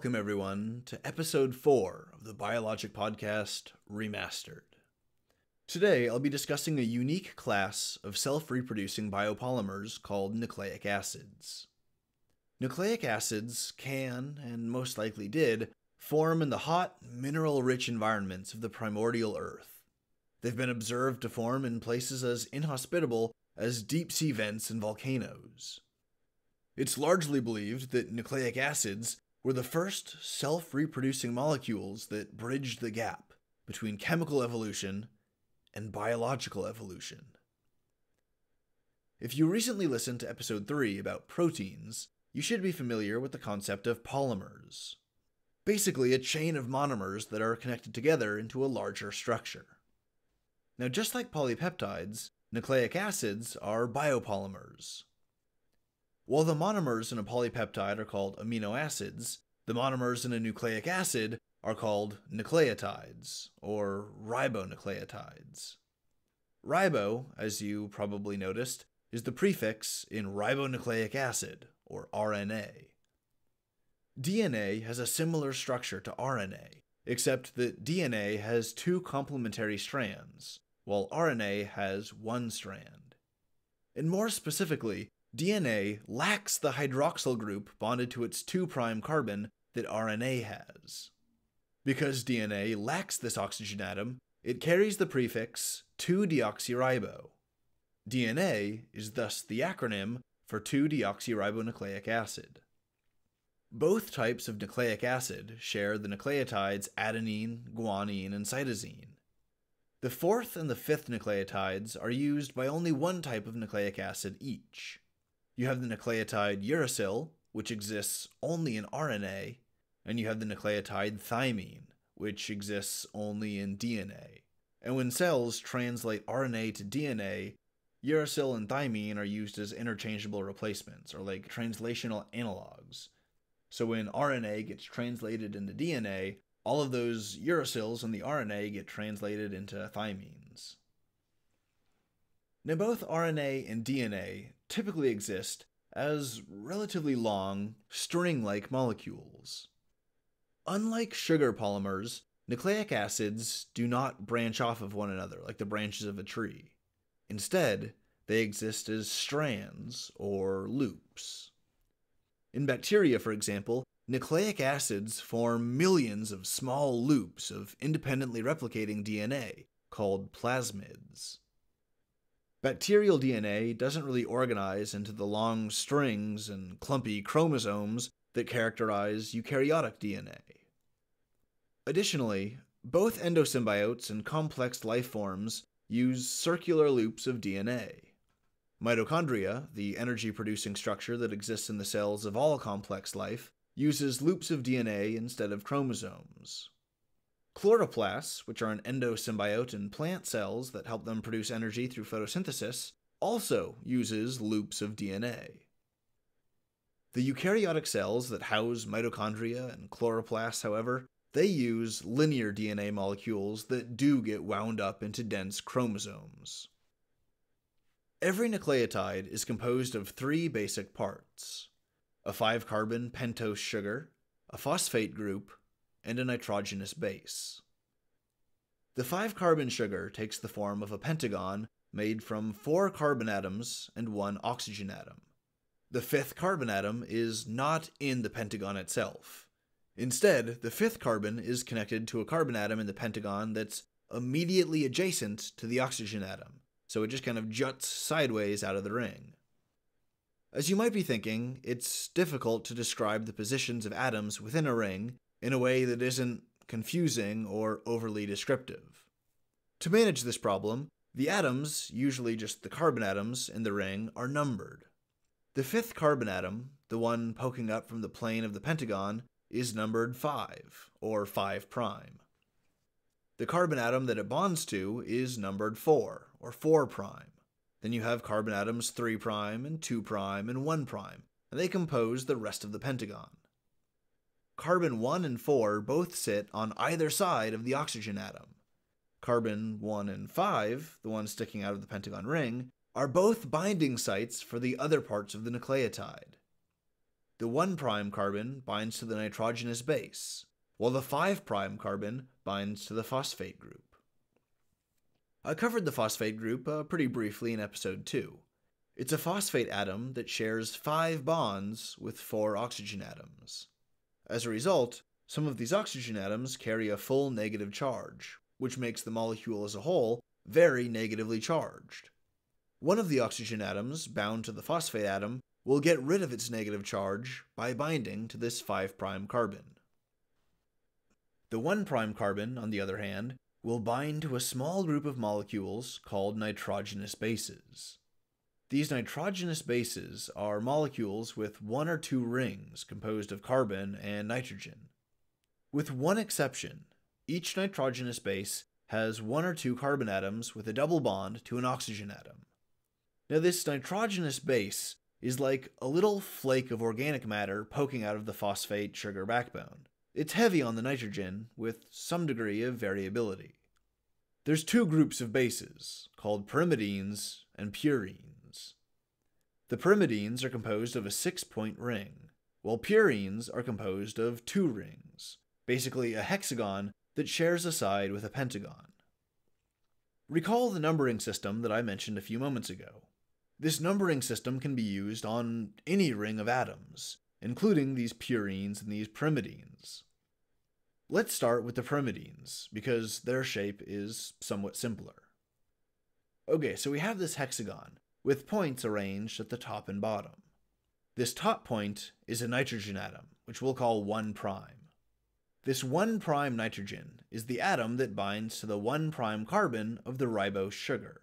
Welcome, everyone, to episode 4 of the Biologic Podcast Remastered. Today, I'll be discussing a unique class of self reproducing biopolymers called nucleic acids. Nucleic acids can, and most likely did, form in the hot, mineral rich environments of the primordial Earth. They've been observed to form in places as inhospitable as deep sea vents and volcanoes. It's largely believed that nucleic acids were the first self reproducing molecules that bridged the gap between chemical evolution and biological evolution. If you recently listened to episode 3 about proteins, you should be familiar with the concept of polymers. Basically, a chain of monomers that are connected together into a larger structure. Now, just like polypeptides, nucleic acids are biopolymers. While the monomers in a polypeptide are called amino acids, the monomers in a nucleic acid are called nucleotides, or ribonucleotides. Ribo, as you probably noticed, is the prefix in ribonucleic acid, or RNA. DNA has a similar structure to RNA, except that DNA has two complementary strands, while RNA has one strand. And more specifically, DNA lacks the hydroxyl group bonded to its 2' carbon that RNA has. Because DNA lacks this oxygen atom, it carries the prefix 2-deoxyribo. DNA is thus the acronym for 2-deoxyribonucleic acid. Both types of nucleic acid share the nucleotides adenine, guanine, and cytosine. The fourth and the fifth nucleotides are used by only one type of nucleic acid each. You have the nucleotide uracil, which exists only in RNA, and you have the nucleotide thymine, which exists only in DNA. And when cells translate RNA to DNA, uracil and thymine are used as interchangeable replacements, or like translational analogs. So when RNA gets translated into DNA, all of those uracils in the RNA get translated into thymines. Now, both RNA and DNA typically exist as relatively long, string like molecules. Unlike sugar polymers, nucleic acids do not branch off of one another like the branches of a tree. Instead, they exist as strands or loops. In bacteria, for example, nucleic acids form millions of small loops of independently replicating DNA, called plasmids. Bacterial DNA doesn't really organize into the long strings and clumpy chromosomes that characterize eukaryotic DNA. Additionally, both endosymbiotes and complex life forms use circular loops of DNA. Mitochondria, the energy producing structure that exists in the cells of all complex life, uses loops of DNA instead of chromosomes. Chloroplasts, which are an endosymbiote in plant cells that help them produce energy through photosynthesis, also uses loops of DNA. The eukaryotic cells that house mitochondria and chloroplasts, however, they use linear DNA molecules that do get wound up into dense chromosomes. Every nucleotide is composed of three basic parts a 5 carbon pentose sugar, a phosphate group, and a nitrogenous base. The 5 carbon sugar takes the form of a pentagon made from four carbon atoms and one oxygen atom. The fifth carbon atom is not in the pentagon itself. Instead, the fifth carbon is connected to a carbon atom in the pentagon that's immediately adjacent to the oxygen atom so it just kind of juts sideways out of the ring. As you might be thinking, it's difficult to describe the positions of atoms within a ring in a way that isn't confusing or overly descriptive. To manage this problem, the atoms, usually just the carbon atoms in the ring, are numbered. The fifth carbon atom, the one poking up from the plane of the pentagon, is numbered 5, or 5 prime. The carbon atom that it bonds to is numbered 4, or 4 prime. Then you have carbon atoms 3 prime and 2 prime and 1 prime, and they compose the rest of the pentagon. Carbon 1 and 4 both sit on either side of the oxygen atom. Carbon 1 and 5, the ones sticking out of the pentagon ring, are both binding sites for the other parts of the nucleotide. the 1' carbon binds to the nitrogenous base, while the 5' carbon binds to the phosphate group. I covered the phosphate group uh, pretty briefly in episode 2. It's a phosphate atom that shares five bonds with four oxygen atoms. As a result, some of these oxygen atoms carry a full negative charge, which makes the molecule as a whole very negatively charged. One of the oxygen atoms, bound to the phosphate atom, will get rid of its negative charge by binding to this 5' carbon. The 1' carbon, on the other hand, will bind to a small group of molecules called nitrogenous bases. These nitrogenous bases are molecules with one or two rings composed of carbon and nitrogen. With one exception, each nitrogenous base has one or two carbon atoms with a double bond to an oxygen atom. Now, this nitrogenous base is like a little flake of organic matter poking out of the phosphate sugar backbone. It's heavy on the nitrogen, with some degree of variability. There's two groups of bases, called pyrimidines and purines. The pyrimidines are composed of a six point ring, while purines are composed of two rings, basically a hexagon that shares a side with a pentagon. Recall the numbering system that I mentioned a few moments ago. This numbering system can be used on any ring of atoms, including these purines and these pyrimidines. Let's start with the pyrimidines, because their shape is somewhat simpler. Okay, so we have this hexagon, with points arranged at the top and bottom. This top point is a nitrogen atom, which we'll call 1'. Prime. This 1' prime nitrogen is the atom that binds to the 1' prime carbon of the ribose sugar.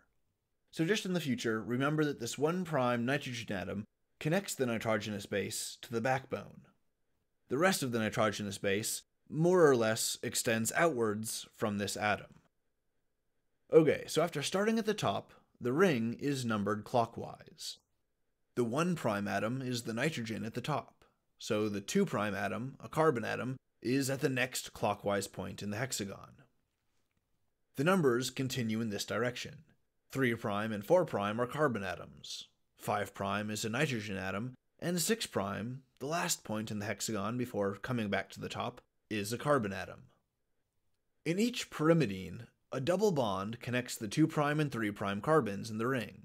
So just in the future, remember that this 1' prime nitrogen atom connects the nitrogenous base to the backbone. The rest of the nitrogenous base more or less extends outwards from this atom. Okay, so after starting at the top, the ring is numbered clockwise. The 1' atom is the nitrogen at the top, so the 2' atom, a carbon atom, is at the next clockwise point in the hexagon. The numbers continue in this direction. 3' and 4' are carbon atoms. 5' is a nitrogen atom, and 6', the last point in the hexagon before coming back to the top, is a carbon atom. In each pyrimidine, a double bond connects the 2' and 3' carbons in the ring.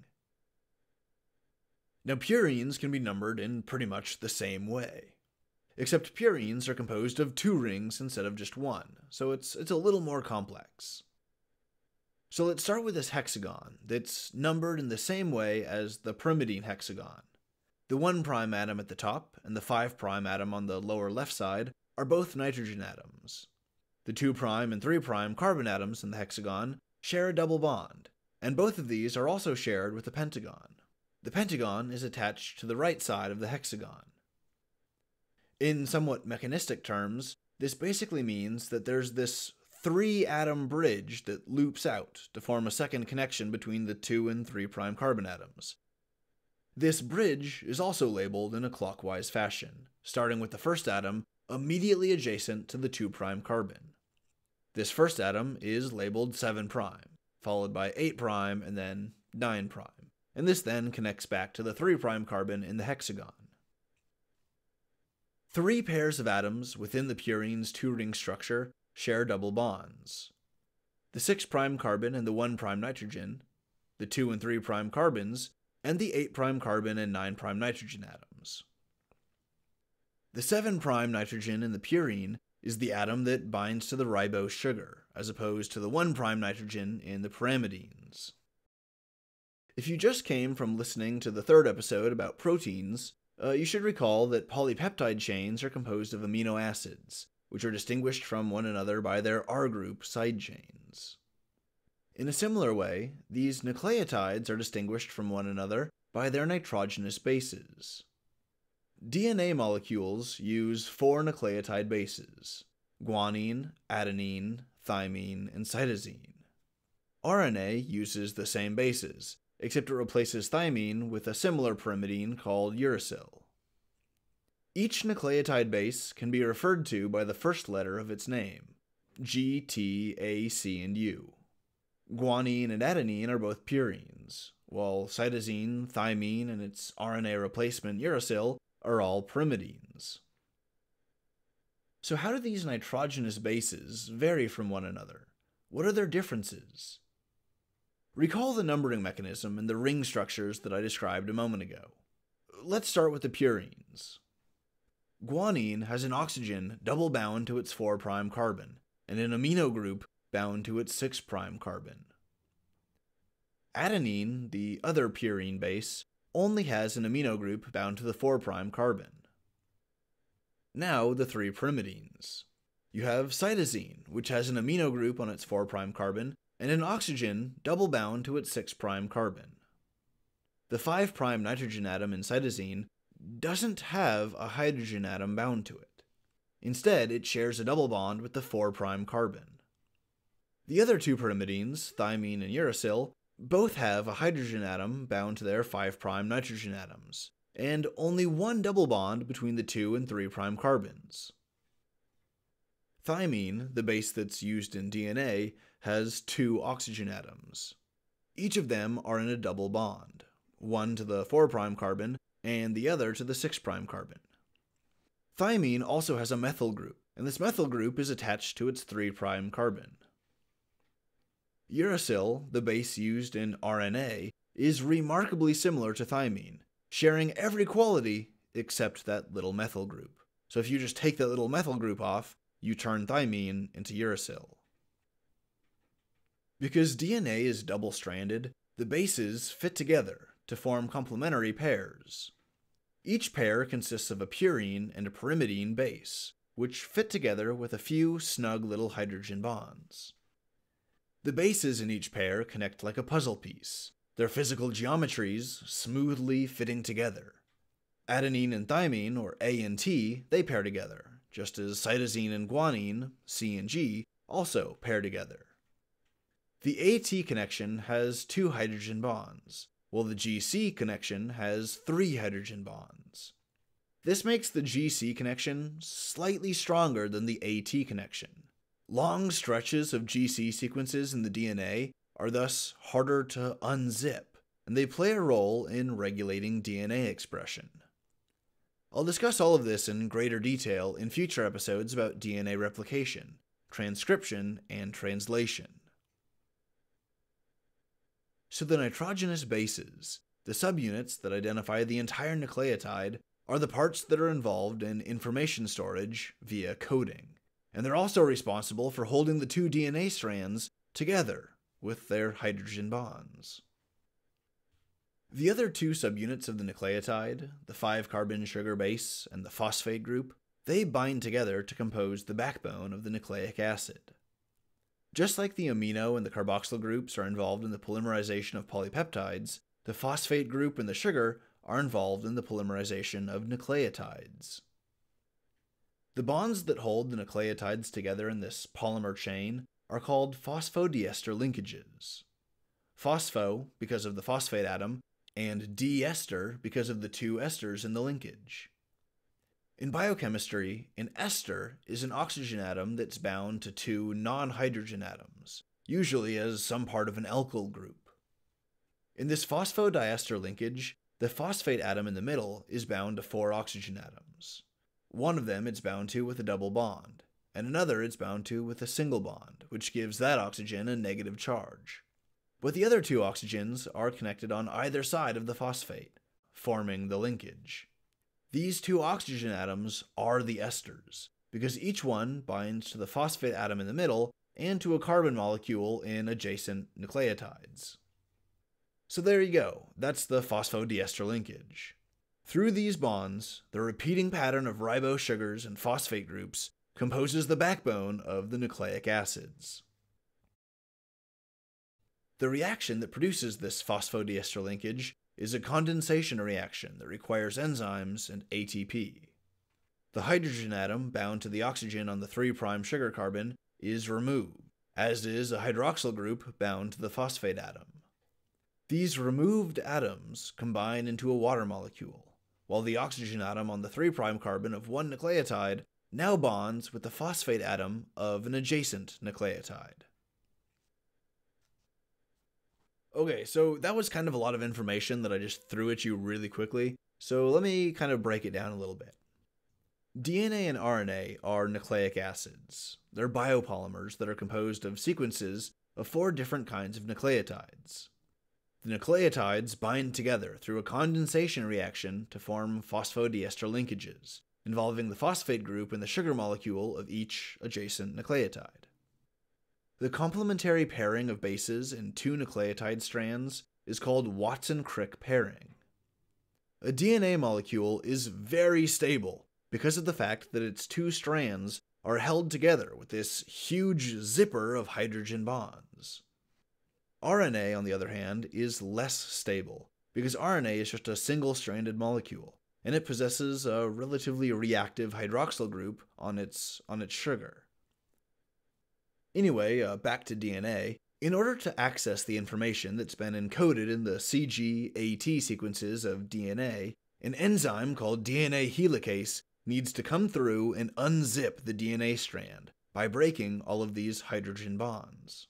Now, purines can be numbered in pretty much the same way, except purines are composed of two rings instead of just one, so it's, it's a little more complex. So let's start with this hexagon that's numbered in the same way as the pyrimidine hexagon. The 1' atom at the top and the 5' atom on the lower left side are both nitrogen atoms. The 2' and 3' carbon atoms in the hexagon share a double bond, and both of these are also shared with the pentagon. The pentagon is attached to the right side of the hexagon. In somewhat mechanistic terms, this basically means that there's this three atom bridge that loops out to form a second connection between the 2 and 3' carbon atoms. This bridge is also labeled in a clockwise fashion, starting with the first atom immediately adjacent to the 2' carbon. This first atom is labeled 7', prime, followed by 8' prime, and then 9', prime. and this then connects back to the 3' prime carbon in the hexagon. Three pairs of atoms within the purine's two ring structure share double bonds. The 6' prime carbon and the 1' prime nitrogen, the 2 and 3' prime carbons, and the 8' prime carbon and 9' prime nitrogen atoms. The 7' prime nitrogen in the purine is the atom that binds to the ribose sugar, as opposed to the 1' prime nitrogen in the pyrimidines. If you just came from listening to the third episode about proteins, uh, you should recall that polypeptide chains are composed of amino acids, which are distinguished from one another by their R group side chains. In a similar way, these nucleotides are distinguished from one another by their nitrogenous bases. DNA molecules use four nucleotide bases guanine, adenine, thymine, and cytosine. RNA uses the same bases, except it replaces thymine with a similar pyrimidine called uracil. Each nucleotide base can be referred to by the first letter of its name G, T, A, C, and U. Guanine and adenine are both purines, while cytosine, thymine, and its RNA replacement uracil are all pyrimidines. So, how do these nitrogenous bases vary from one another? What are their differences? Recall the numbering mechanism and the ring structures that I described a moment ago. Let's start with the purines. Guanine has an oxygen double bound to its 4' carbon, and an amino group bound to its 6' carbon. Adenine, the other purine base, only has an amino group bound to the 4' carbon. Now, the three pyrimidines. You have cytosine, which has an amino group on its 4' carbon and an oxygen double bound to its 6' carbon. The 5' nitrogen atom in cytosine doesn't have a hydrogen atom bound to it. Instead, it shares a double bond with the 4' carbon. The other two pyrimidines, thymine and uracil, both have a hydrogen atom bound to their 5' nitrogen atoms, and only one double bond between the 2 and 3' carbons. Thymine, the base that's used in DNA, has two oxygen atoms. Each of them are in a double bond, one to the 4' carbon and the other to the 6' carbon. Thymine also has a methyl group, and this methyl group is attached to its 3' carbon. Uracil, the base used in RNA, is remarkably similar to thymine, sharing every quality except that little methyl group. So if you just take that little methyl group off, you turn thymine into uracil. Because DNA is double stranded, the bases fit together to form complementary pairs. Each pair consists of a purine and a pyrimidine base, which fit together with a few snug little hydrogen bonds. The bases in each pair connect like a puzzle piece, their physical geometries smoothly fitting together. Adenine and thymine, or A and T, they pair together, just as cytosine and guanine, C and G, also pair together. The AT connection has two hydrogen bonds, while the GC connection has three hydrogen bonds. This makes the GC connection slightly stronger than the AT connection. Long stretches of GC sequences in the DNA are thus harder to unzip, and they play a role in regulating DNA expression. I'll discuss all of this in greater detail in future episodes about DNA replication, transcription, and translation. So the nitrogenous bases, the subunits that identify the entire nucleotide, are the parts that are involved in information storage via coding. And they're also responsible for holding the two DNA strands together with their hydrogen bonds. The other two subunits of the nucleotide, the 5 carbon sugar base and the phosphate group, they bind together to compose the backbone of the nucleic acid. Just like the amino and the carboxyl groups are involved in the polymerization of polypeptides, the phosphate group and the sugar are involved in the polymerization of nucleotides. The bonds that hold the nucleotides together in this polymer chain are called phosphodiester linkages. Phospho, because of the phosphate atom, and diester, because of the two esters in the linkage. In biochemistry, an ester is an oxygen atom that's bound to two non hydrogen atoms, usually as some part of an alkyl group. In this phosphodiester linkage, the phosphate atom in the middle is bound to four oxygen atoms. One of them it's bound to with a double bond, and another it's bound to with a single bond, which gives that oxygen a negative charge. But the other two oxygens are connected on either side of the phosphate, forming the linkage. These two oxygen atoms are the esters, because each one binds to the phosphate atom in the middle and to a carbon molecule in adjacent nucleotides. So there you go, that's the phosphodiester linkage. Through these bonds, the repeating pattern of ribose sugars and phosphate groups composes the backbone of the nucleic acids. The reaction that produces this phosphodiester linkage is a condensation reaction that requires enzymes and ATP. The hydrogen atom bound to the oxygen on the 3' sugar carbon is removed, as is a hydroxyl group bound to the phosphate atom. These removed atoms combine into a water molecule, while the oxygen atom on the 3' carbon of one nucleotide now bonds with the phosphate atom of an adjacent nucleotide. Okay, so that was kind of a lot of information that I just threw at you really quickly. So let me kind of break it down a little bit. DNA and RNA are nucleic acids. They're biopolymers that are composed of sequences of four different kinds of nucleotides. The nucleotides bind together through a condensation reaction to form phosphodiester linkages, involving the phosphate group and the sugar molecule of each adjacent nucleotide. The complementary pairing of bases in two nucleotide strands is called Watson Crick pairing. A DNA molecule is very stable because of the fact that its two strands are held together with this huge zipper of hydrogen bonds. RNA, on the other hand, is less stable, because RNA is just a single stranded molecule, and it possesses a relatively reactive hydroxyl group on its, on its sugar. Anyway, uh, back to DNA. In order to access the information that's been encoded in the CG-AT sequences of DNA, an enzyme called DNA helicase needs to come through and unzip the DNA strand by breaking all of these hydrogen bonds.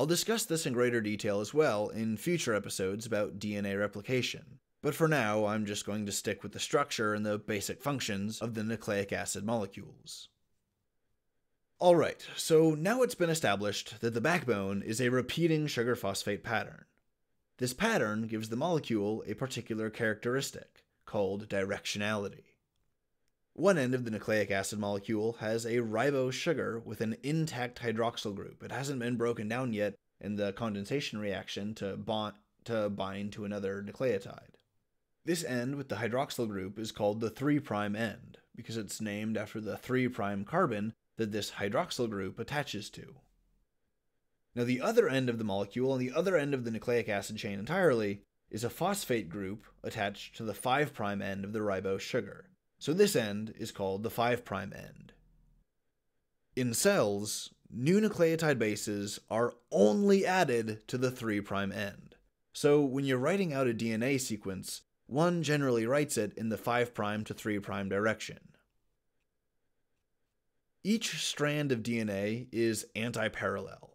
I'll discuss this in greater detail as well in future episodes about DNA replication, but for now I'm just going to stick with the structure and the basic functions of the nucleic acid molecules. Alright, so now it's been established that the backbone is a repeating sugar phosphate pattern. This pattern gives the molecule a particular characteristic, called directionality. One end of the nucleic acid molecule has a ribose sugar with an intact hydroxyl group. It hasn't been broken down yet in the condensation reaction to bond to bind to another nucleotide. This end with the hydroxyl group is called the 3' end because it's named after the 3' carbon that this hydroxyl group attaches to. Now, the other end of the molecule, and the other end of the nucleic acid chain entirely, is a phosphate group attached to the 5' end of the ribose sugar. So this end is called the 5' end. In cells, new nucleotide bases are only added to the 3' end. So when you're writing out a DNA sequence, one generally writes it in the 5' to 3' direction. Each strand of DNA is antiparallel.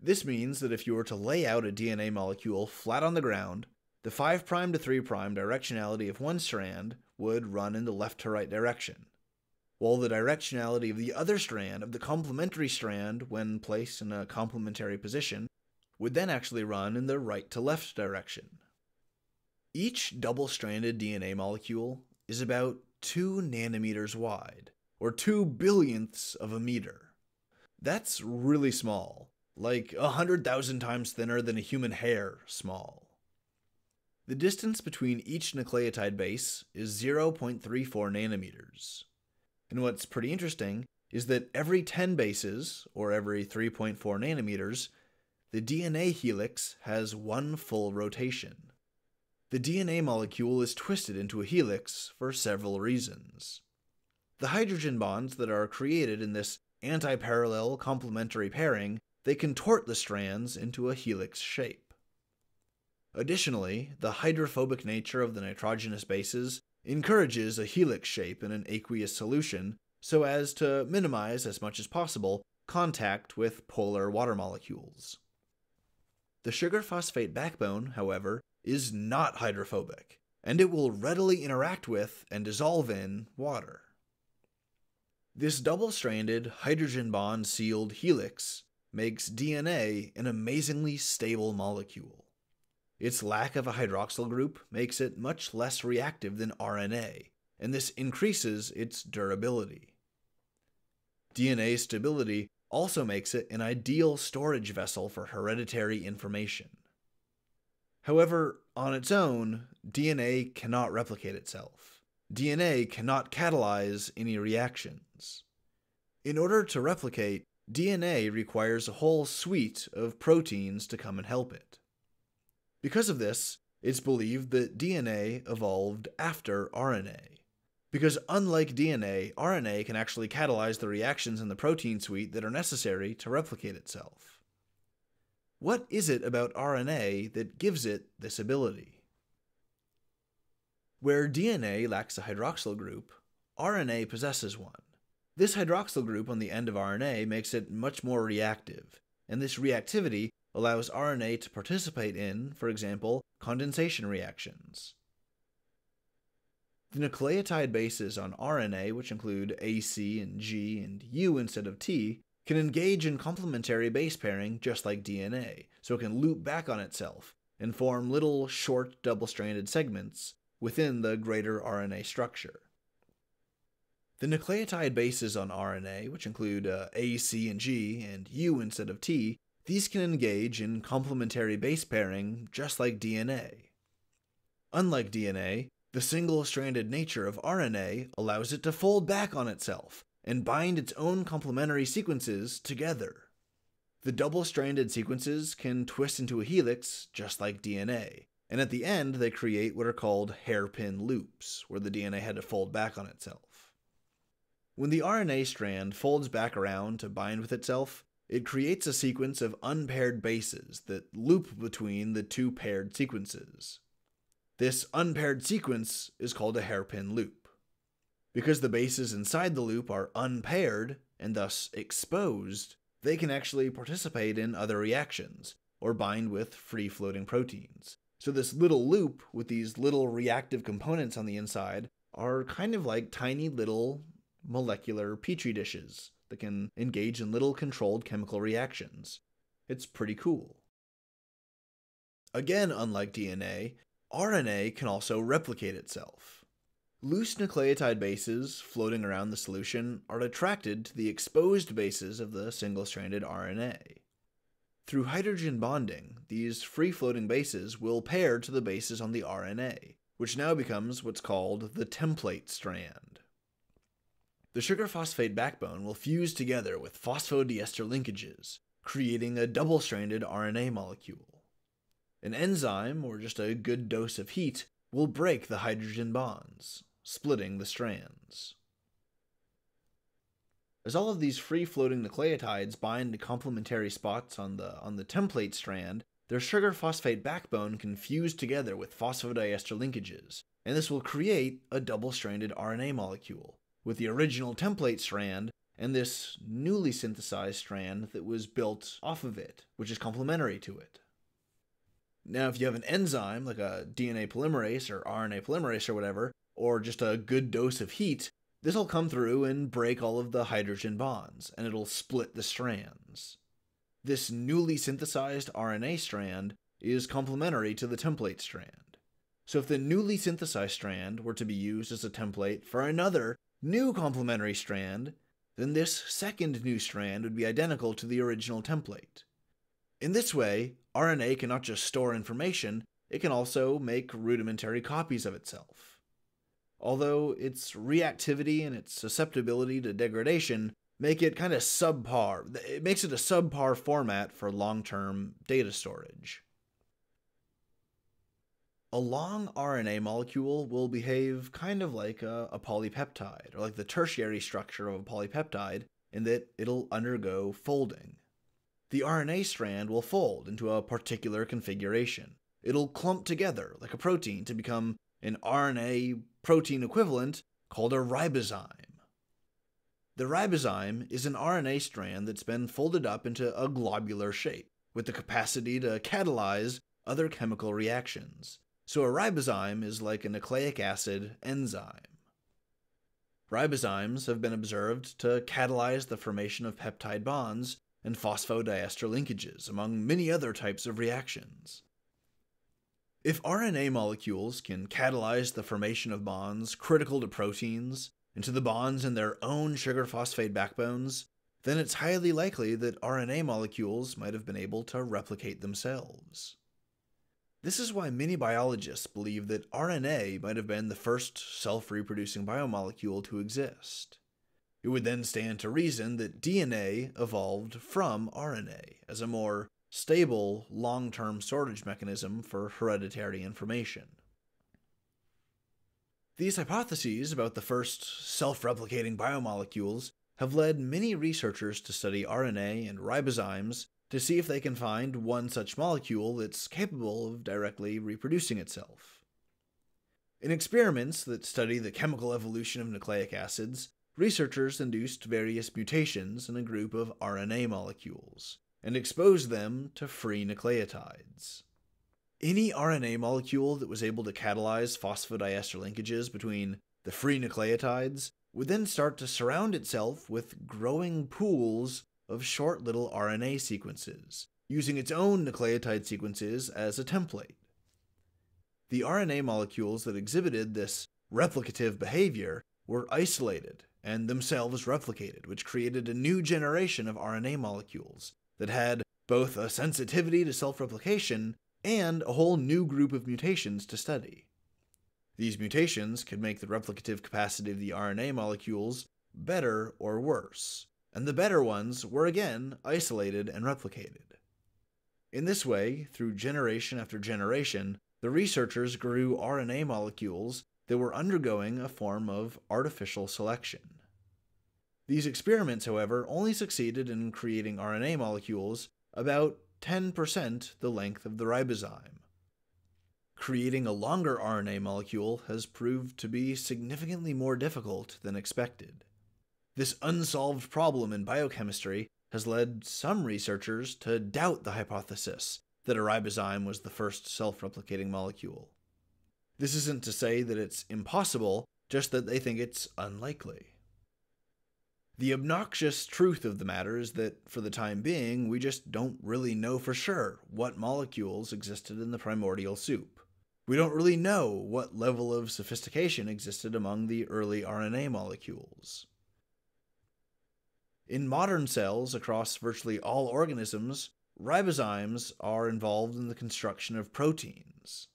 This means that if you were to lay out a DNA molecule flat on the ground, the 5' to 3' directionality of one strand would run in the left to right direction, while the directionality of the other strand, of the complementary strand, when placed in a complementary position, would then actually run in the right to left direction. Each double stranded DNA molecule is about 2 nanometers wide, or 2 billionths of a meter. That's really small, like a 100,000 times thinner than a human hair small. The distance between each nucleotide base is 0.34 nanometers. And what's pretty interesting is that every 10 bases, or every 3.4 nanometers, the DNA helix has one full rotation. The DNA molecule is twisted into a helix for several reasons. The hydrogen bonds that are created in this antiparallel complementary pairing, they contort the strands into a helix shape. Additionally, the hydrophobic nature of the nitrogenous bases encourages a helix shape in an aqueous solution so as to minimize as much as possible contact with polar water molecules. The sugar phosphate backbone, however, is not hydrophobic, and it will readily interact with and dissolve in water. This double stranded, hydrogen bond sealed helix makes DNA an amazingly stable molecule. Its lack of a hydroxyl group makes it much less reactive than RNA, and this increases its durability. DNA stability also makes it an ideal storage vessel for hereditary information. However, on its own, DNA cannot replicate itself. DNA cannot catalyze any reactions. In order to replicate, DNA requires a whole suite of proteins to come and help it. Because of this, it's believed that DNA evolved after RNA. Because unlike DNA, RNA can actually catalyze the reactions in the protein suite that are necessary to replicate itself. What is it about RNA that gives it this ability? Where DNA lacks a hydroxyl group, RNA possesses one. This hydroxyl group on the end of RNA makes it much more reactive, and this reactivity allows RNA to participate in, for example, condensation reactions. The nucleotide bases on RNA, which include A, C, and G, and U instead of T, can engage in complementary base pairing just like DNA, so it can loop back on itself and form little short double stranded segments within the greater RNA structure. The nucleotide bases on RNA, which include uh, A, C, and G, and U instead of T, these can engage in complementary base pairing just like DNA. Unlike DNA, the single stranded nature of RNA allows it to fold back on itself and bind its own complementary sequences together. The double stranded sequences can twist into a helix just like DNA, and at the end they create what are called hairpin loops, where the DNA had to fold back on itself. When the RNA strand folds back around to bind with itself, it creates a sequence of unpaired bases that loop between the two paired sequences. This unpaired sequence is called a hairpin loop. Because the bases inside the loop are unpaired and thus exposed, they can actually participate in other reactions or bind with free floating proteins. So, this little loop with these little reactive components on the inside are kind of like tiny little molecular petri dishes that can engage in little controlled chemical reactions. It's pretty cool. Again, unlike DNA, RNA can also replicate itself. Loose nucleotide bases floating around the solution are attracted to the exposed bases of the single stranded RNA. Through hydrogen bonding, these free floating bases will pair to the bases on the RNA, which now becomes what's called the template strand. The sugar phosphate backbone will fuse together with phosphodiester linkages, creating a double stranded RNA molecule. An enzyme, or just a good dose of heat, will break the hydrogen bonds, splitting the strands. As all of these free-floating nucleotides bind to complementary spots on the, on the template strand, their sugar phosphate backbone can fuse together with phosphodiester linkages, and this will create a double-stranded RNA molecule, with the original template strand and this newly synthesized strand that was built off of it, which is complementary to it. Now, if you have an enzyme like a DNA polymerase or RNA polymerase or whatever, or just a good dose of heat, this will come through and break all of the hydrogen bonds, and it'll split the strands. This newly synthesized RNA strand is complementary to the template strand. So if the newly synthesized strand were to be used as a template for another new complementary strand, then this second new strand would be identical to the original template. In this way, RNA can not just store information, it can also make rudimentary copies of itself. Although its reactivity and its susceptibility to degradation make it kind of subpar, it makes it a subpar format for long term data storage. A long RNA molecule will behave kind of like a, a, polypeptide, or like the tertiary structure of a polypeptide, in that it'll undergo folding the RNA strand will fold into a particular configuration. It'll clump together like a protein to become an RNA protein equivalent called a ribozyme. The ribozyme is an RNA strand that's been folded up into a globular shape with the capacity to catalyze other chemical reactions. So a ribozyme is like a nucleic acid enzyme. Ribozymes have been observed to catalyze the formation of peptide bonds and phosphodiester linkages, among many other types of reactions. If RNA molecules can catalyze the formation of bonds critical to proteins and to the bonds in their own sugar phosphate backbones, then it's highly likely that RNA molecules might have been able to replicate themselves. This is why many biologists believe that RNA might have been the first self reproducing biomolecule to exist. It would then stand to reason that DNA evolved from RNA as a more stable, long term storage mechanism for hereditary information. These hypotheses about the first self replicating biomolecules have led many researchers to study RNA and ribozymes to see if they can find one such molecule that's capable of directly reproducing itself. In experiments that study the chemical evolution of nucleic acids, researchers induced various mutations in a group of RNA molecules and exposed them to free nucleotides. Any RNA molecule that was able to catalyze phosphodiester linkages between the free nucleotides would then start to surround itself with growing pools of short little RNA sequences, using its own nucleotide sequences as a template. The RNA molecules that exhibited this replicative behavior were isolated and themselves replicated, which created a new generation of RNA molecules that had both a sensitivity to self replication and a whole new group of mutations to study. These mutations could make the replicative capacity of the RNA molecules better or worse, and the better ones were again isolated and replicated. In this way, through generation after generation, the researchers grew RNA molecules that were undergoing a form of artificial selection. These experiments, however, only succeeded in creating RNA molecules about 10% the length of the ribosome. Creating a longer RNA molecule has proved to be significantly more difficult than expected. This unsolved problem in biochemistry has led some researchers to doubt the hypothesis that a ribozyme was the first self replicating molecule. This isn't to say that it's impossible, just that they think it's unlikely. The obnoxious truth of the matter is that, for the time being, we just don't really know for sure what molecules existed in the primordial soup. We don't really know what level of sophistication existed among the early RNA molecules. In modern cells across virtually all organisms, ribozymes are involved in the construction of proteins.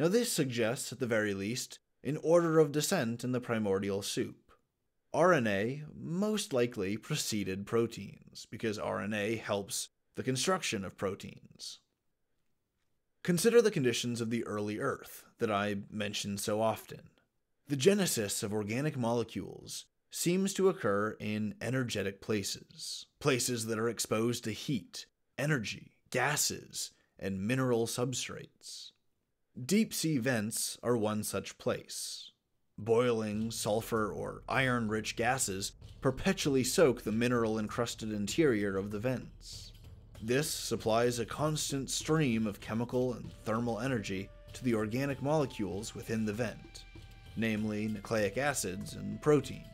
Now, this suggests, at the very least, an order of descent in the primordial soup. RNA most likely preceded proteins, because RNA helps the construction of proteins. Consider the conditions of the early Earth that I mention so often. The genesis of organic molecules seems to occur in energetic places, places that are exposed to heat, energy, gases, and mineral substrates. Deep sea vents are one such place, Boiling, sulfur, or iron rich gases perpetually soak the mineral encrusted interior of the vents. This supplies a constant stream of chemical and thermal energy to the organic molecules within the vent, namely nucleic acids and proteins.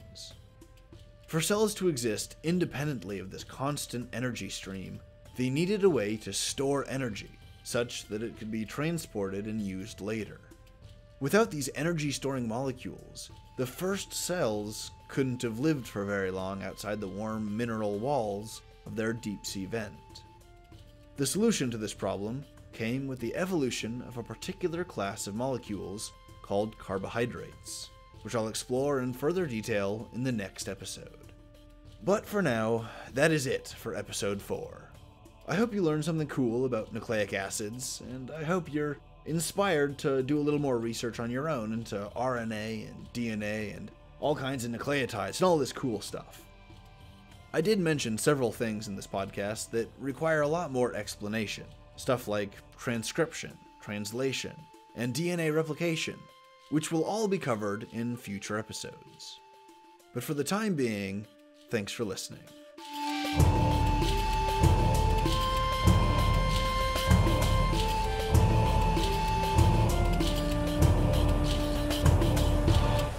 For cells to exist independently of this constant energy stream, they needed a way to store energy such that it could be transported and used later. Without these energy storing molecules, the first cells couldn't have lived for very long outside the warm mineral walls of their deep sea vent. The solution to this problem came with the evolution of a particular class of molecules called carbohydrates, which I'll explore in further detail in the next episode. But for now, that is it for episode 4. I hope you learned something cool about nucleic acids, and I hope you're inspired to do a little more research on your own into RNA and DNA and all kinds of nucleotides and all this cool stuff. I did mention several things in this podcast that require a lot more explanation. Stuff like transcription, translation, and DNA replication, which will all be covered in future episodes. But for the time being, thanks for listening.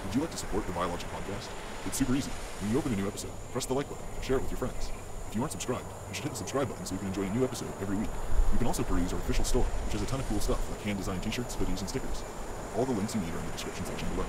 Would you like to support the Biologic Podcast? It's super easy. When you open a new episode, press the like button, share it with your friends. If you aren't subscribed, you should hit the subscribe button so you can enjoy a new episode every week. You can also peruse our official store, which has a ton of cool stuff like hand-designed t-shirts, hoodies, and stickers. All the links you need are in the description section below.